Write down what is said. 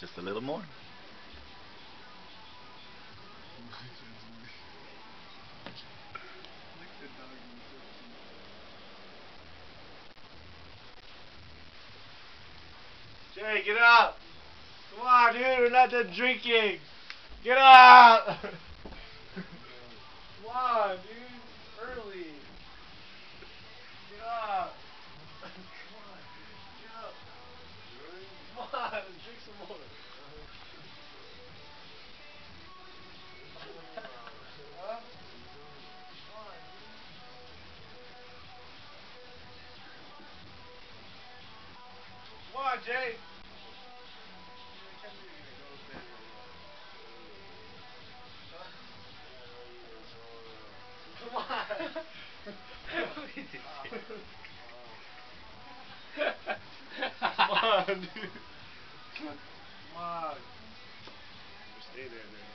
Just a little more. Jay, get up! Come on, dude, we're not done drinking! Get up! Come on, dude, some more! Huh? Come on, dude. Come on, Jay! Come on! Come on, dude. Come on. Stay there, man.